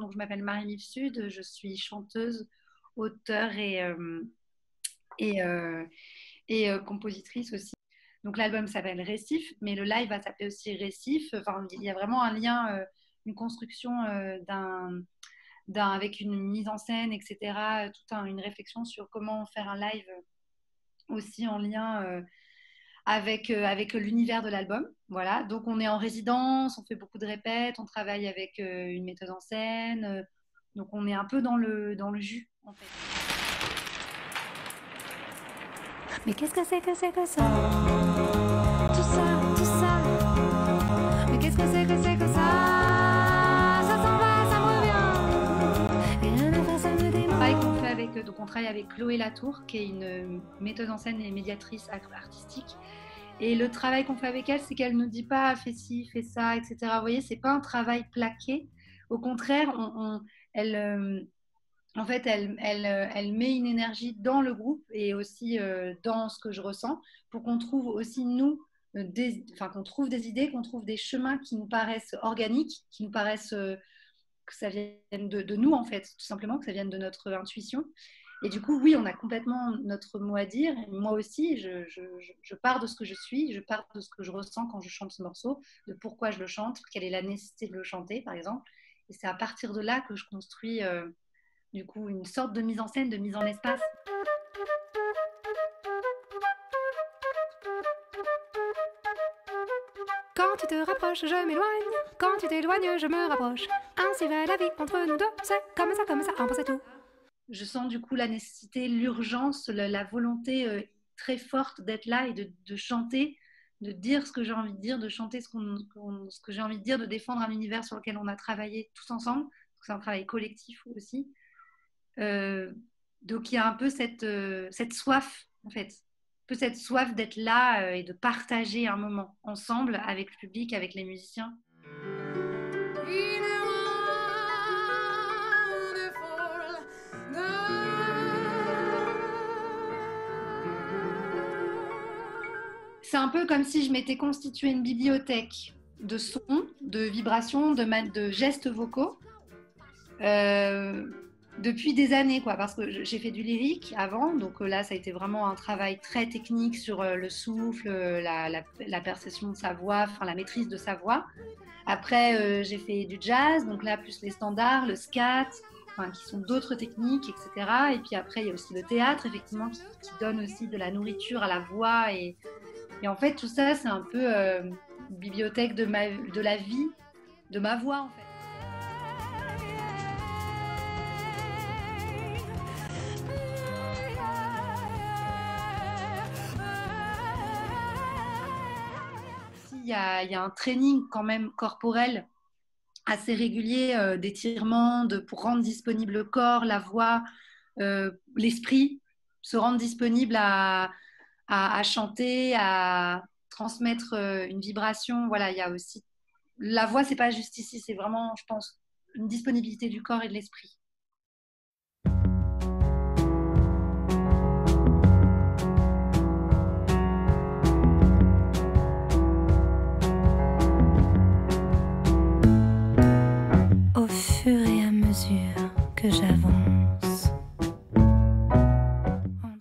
Donc, je m'appelle Marie-Liv Sud, je suis chanteuse, auteure et, euh, et, euh, et euh, compositrice aussi. Donc, l'album s'appelle Récif, mais le live va s'appeler aussi Récif. Enfin, il y a vraiment un lien, une construction d'un, d'un, avec une mise en scène, etc. Toute une réflexion sur comment faire un live aussi en lien avec, euh, avec l'univers de l'album. Voilà, donc on est en résidence, on fait beaucoup de répètes, on travaille avec euh, une metteuse en scène, euh, donc on est un peu dans le, dans le jus en fait. Mais qu'est-ce que c'est que c'est que ça? Tout ça, tout ça. Mais qu'est-ce que c'est que c'est on travaille avec Chloé Latour, qui est une metteuse en scène et médiatrice artistique. Et le travail qu'on fait avec elle, c'est qu'elle ne nous dit pas fais ci, fais ça, etc. Vous voyez, c'est pas un travail plaqué. Au contraire, elle, euh, en fait, elle, elle, elle, met une énergie dans le groupe et aussi euh, dans ce que je ressens pour qu'on trouve aussi nous, euh, des, enfin qu'on trouve des idées, qu'on trouve des chemins qui nous paraissent organiques, qui nous paraissent que ça vienne de, nous, en fait, tout simplement, que ça vienne de notre intuition. Et du coup, oui, on a complètement notre mot à dire. moi aussi, je, je, pars de ce que je suis, je pars de ce que je ressens quand je chante ce morceau, de pourquoi je le chante, quelle est la nécessité de le chanter, par exemple. Et c'est à partir de là que je construis, euh, du coup, une sorte de mise en scène, de mise en espace. Quand tu te rapproches, je m'éloigne. Quand tu t'éloignes, je me rapproche. Ainsi va la vie entre nous deux. C'est comme ça, comme ça, peu c'est tout. Je sens du coup la nécessité, l'urgence, la, volonté euh, très forte d'être là et de, chanter, de dire ce que j'ai envie de dire, de chanter ce, que j'ai envie de dire, de défendre un univers sur lequel on a travaillé tous ensemble. C'est un travail collectif aussi. Euh, donc il y a un peu cette, euh, cette soif, en fait, peu cette soif d'être là et de partager un moment ensemble avec le public, avec les musiciens. C'est un peu comme si je m'étais constitué une bibliothèque de sons, de vibrations, de, gestes vocaux. Euh, depuis des années, quoi, parce que j'ai fait du lyrique avant, donc euh, là, ça a été vraiment un travail très technique sur euh, le souffle, la, perception de sa voix, enfin la maîtrise de sa voix. Après, j'ai fait du jazz, donc là, plus les standards, le scat, enfin, qui sont d'autres techniques, etc. Et puis après, il y a aussi le théâtre, effectivement, qui, donne aussi de la nourriture à la voix. Et, et en fait, tout ça, c'est un peu une bibliothèque de, ma, de la vie, de ma voix, il y a un training quand même corporel assez régulier euh, d'étirement pour rendre disponible le corps, la voix, euh, l'esprit, se rendre disponible à, chanter, à transmettre euh, une vibration. Voilà, il aussi la voix, c'est pas juste ici, c'est vraiment, je pense, une disponibilité du corps et de l'esprit.